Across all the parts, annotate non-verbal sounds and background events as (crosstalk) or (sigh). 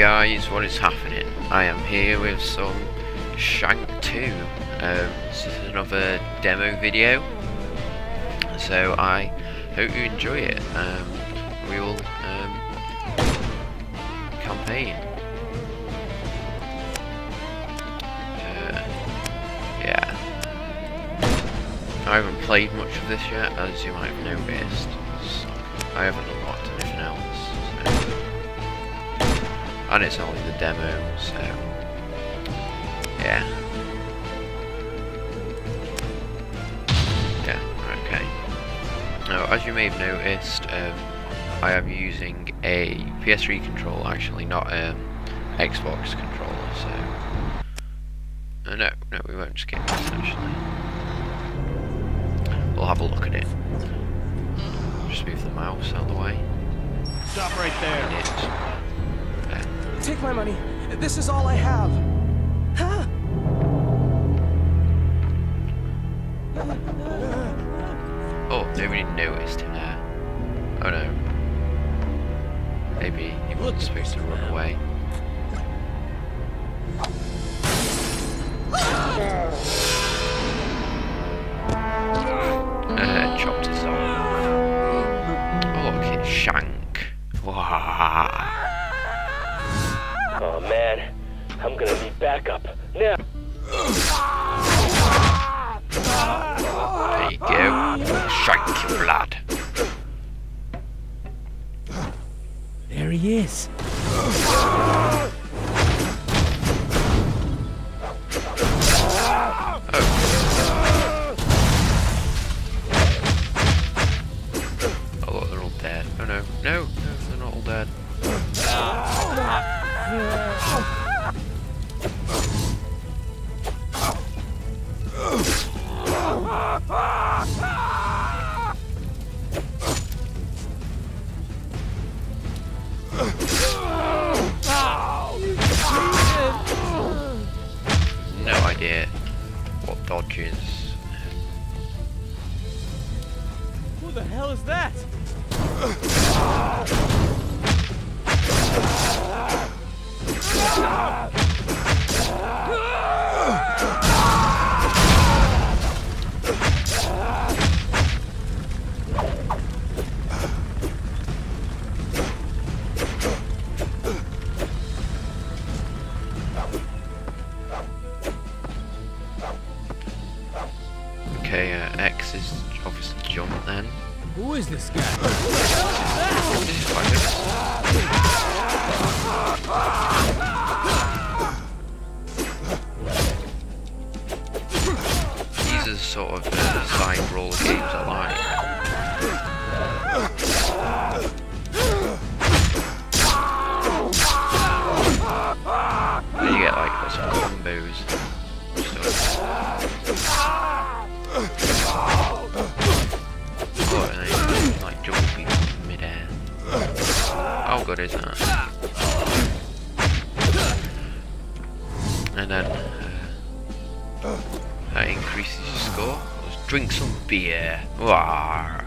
guys, what is happening? I am here with some Shank 2. Um, this is another demo video, so I hope you enjoy it. Um, will um, campaign. Uh, yeah. I haven't played much of this yet, as you might have noticed. I haven't unlocked anything and it's only the demo, so yeah. Yeah, okay. Now, as you may have noticed, um, I am using a PS3 controller, actually, not um, Xbox controller, so... Uh, no, no, we won't skip this, actually. We'll have a look at it. Just move the mouse out of the way. Stop right there. Take my money. This is all I have. Huh? Oh, nobody noticed him there. Oh no. Maybe he wasn't supposed to run away. Ah! Now! Sort of uh, side roller games I like. You get like combos. How good that? And then uh, that increases your score. Let's drink some beer. Wow.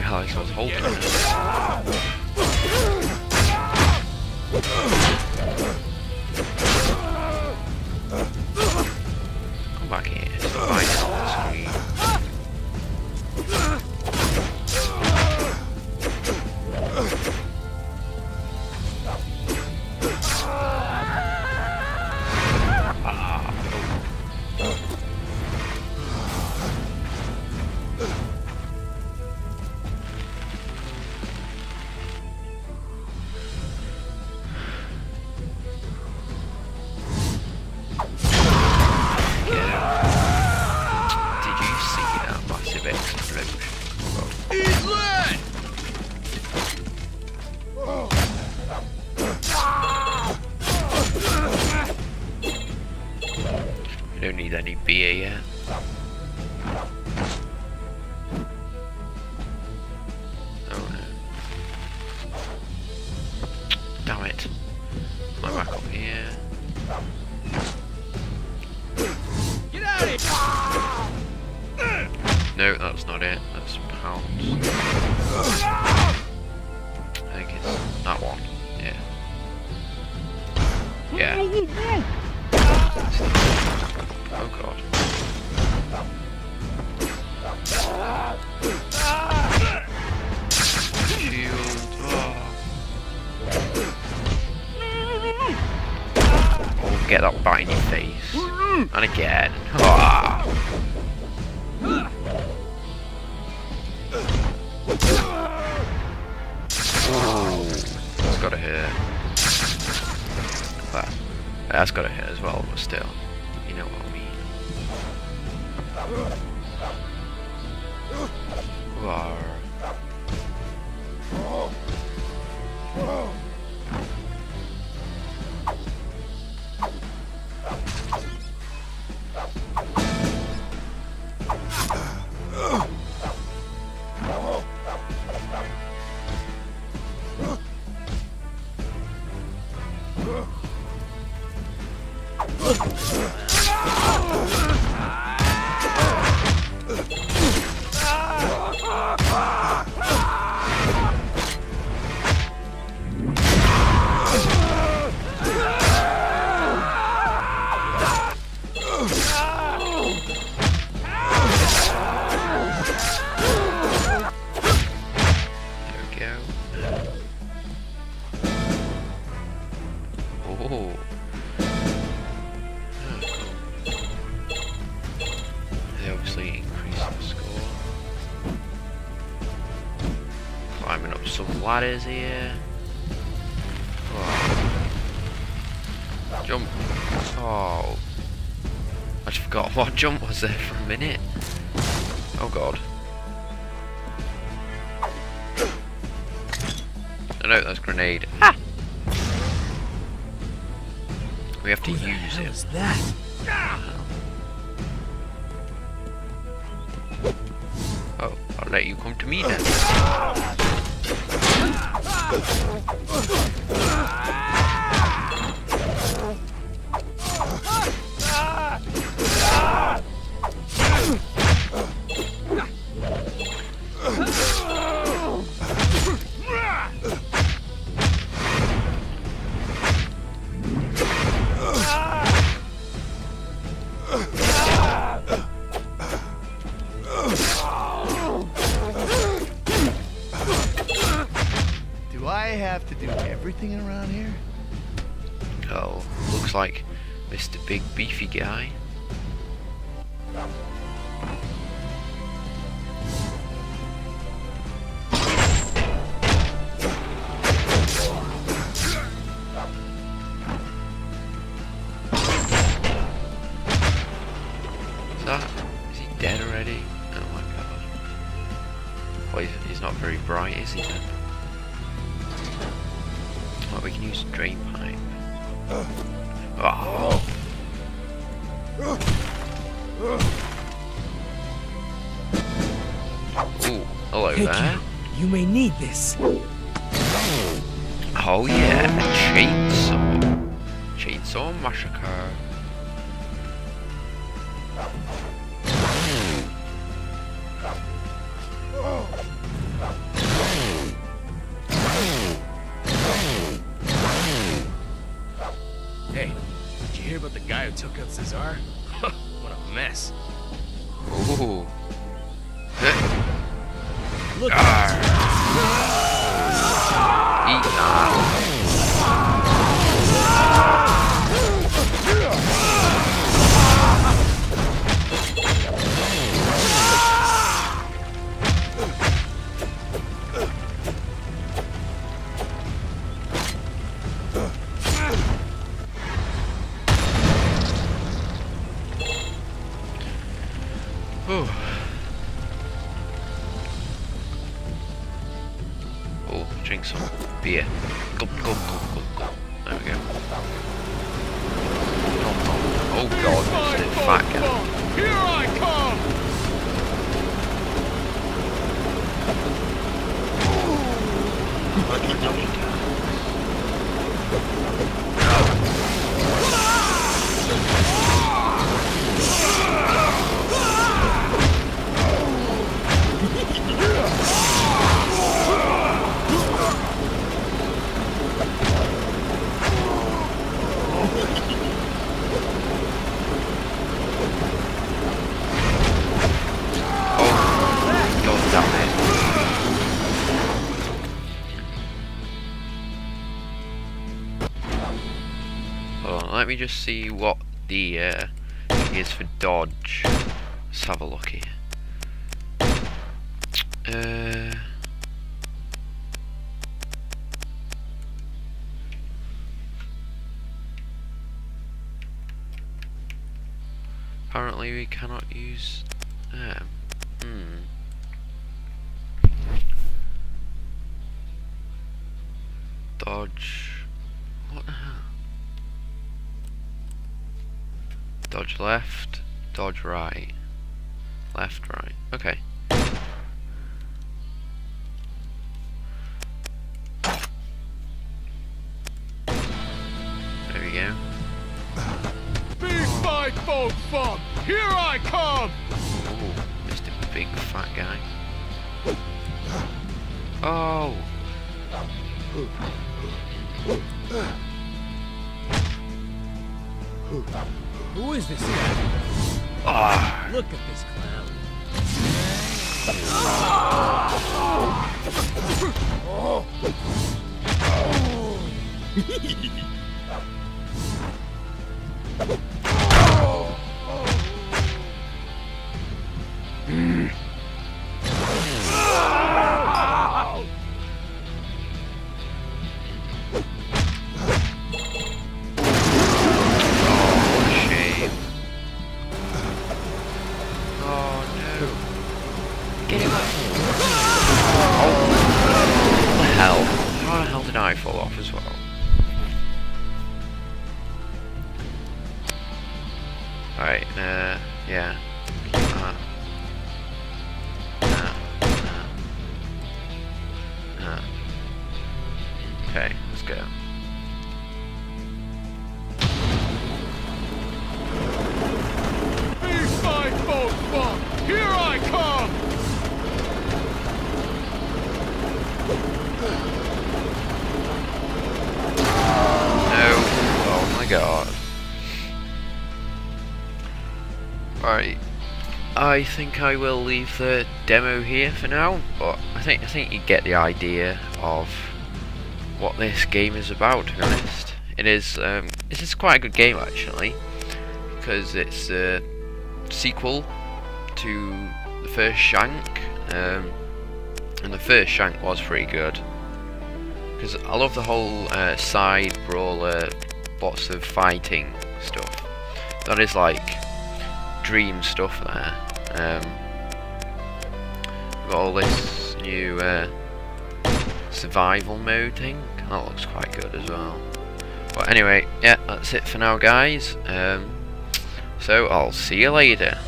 Oh, I was holding. Any beer yet. Oh no. Damn it. Am I back up here? Get out of here! No, that's not it. That's pounds. I think it's that one. Yeah. Yeah. Oh god. Shield. Oh. Oh, get that bite in your face. And again. Ah. Ooh, that's gotta. Well, that's gotta hurt as well, but still, Rawr. Ladders here. Oh. Jump. Oh. I just forgot (laughs) what jump was there for a minute. Oh god. Oh no, that's grenade. Ah! We have to Who the use hell it. is that? Oh, I'll let you come to me then. (laughs) Do I have to do everything around here? Oh, looks like Mr. Big Beefy Guy. Is he dead already? Oh my god. He's, not very bright, is he? Well, we can use drain pipe. Oh. Ooh, hello Thank there. you. You may need this. Oh yeah, a chainsaw. Chainsaw massacre. Drink some beer. Gulp, gulp, gulp, gulp, gulp. There we go. Oh god, it's a fat guy. Here I come! Oh, Let me just see what the uh, is for dodge. Let's have a look here. Uh, apparently we cannot use. Hmm. Dodge. What the hell? Dodge left, dodge right. Left, right. Okay. There we go. Beast my folk fun! Here I come! Ooh, Mr. Big Fat Guy. Oh! Who is this? Ah! Look at this clown. Oh, (laughs) Right, uh, yeah. Uh, uh, uh. Okay, let's go. I think I will leave the demo here for now, but I think I think you get the idea of what this game is about. To be honest, it is um, it is quite a good game actually, because it's a sequel to the first Shank, um, and the first Shank was pretty good. Because I love the whole uh, side brawler, lots of fighting stuff. That is like dream stuff there. Um, got all this new uh, survival mode thing. That looks quite good as well. But anyway, yeah, that's it for now, guys. Um, so I'll see you later.